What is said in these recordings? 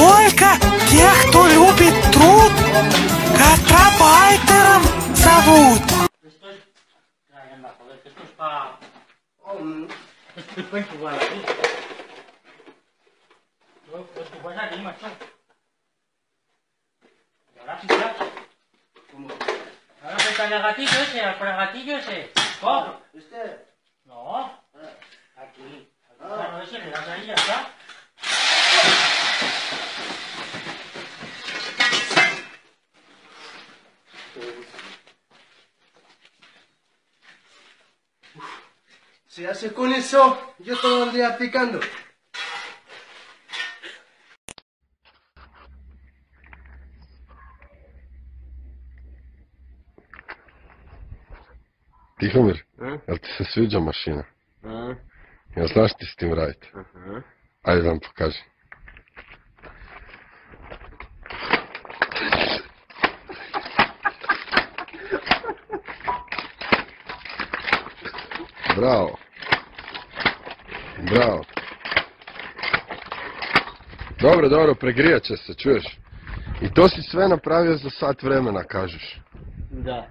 Только тех, кто любит труд, гастробайтером зовут. Al gatillo ese, al gatillo ese. ¡Oh! ¿Viste? No. Aquí. Claro, ese le das ahí ya está. Se hace con eso, yo todo el día picando. Tihomir, jel ti se sviđa mašina? A? Jel znaš ti s tim raditi? Aha. Ajde da vam pokažem. Bravo. Bravo. Dobro, dobro, pregrijat će se, čuješ? I to si sve napravio za sat vremena, kažeš. Da.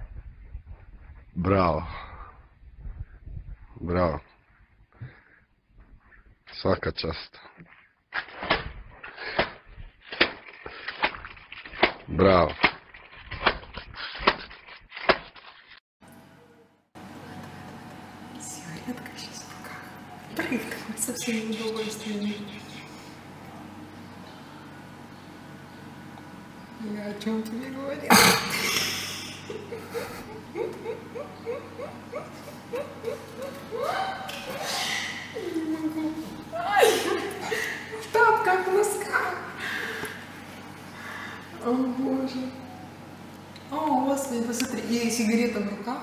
Bravo. Bravo. Svaka čast. Bravo. В руках. Прыгает со всеми удовольствиями. Я о чем тебе говорила? Не могу. В тапках, в носках. О, боже. О, господи, посмотри, и сигарета в руках.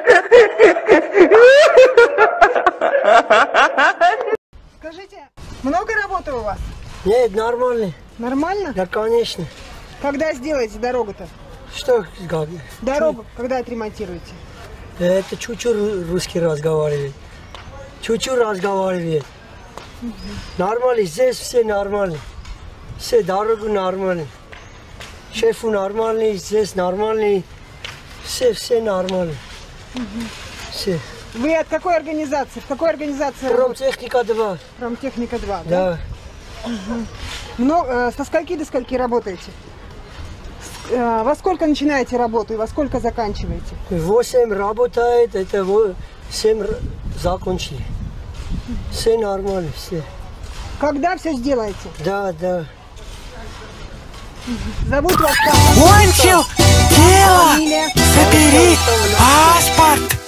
Нет, нормально. Нормально? Да, конечно. Когда сделаете дорогу-то? Что? Дорогу, когда отремонтируете? Это чуть-чуть ру- русский разговаривает. Чуть-чуть разговаривает. Нормально, здесь все нормально. Все дорогу нормально. Шефу нормальный, здесь нормальный. Все, все нормально. Все. Вы от какой организации? В какой организации? Промтехника 2. Промтехника 2, да? Да. Много, э, со скольки до скольки работаете? С- э, во сколько начинаете работу и во сколько заканчиваете? 8 работает, это 7 закончили. Все нормально, все. Когда все сделаете? Да, да. Зовут вас как? Кончил дело! Забери паспорт!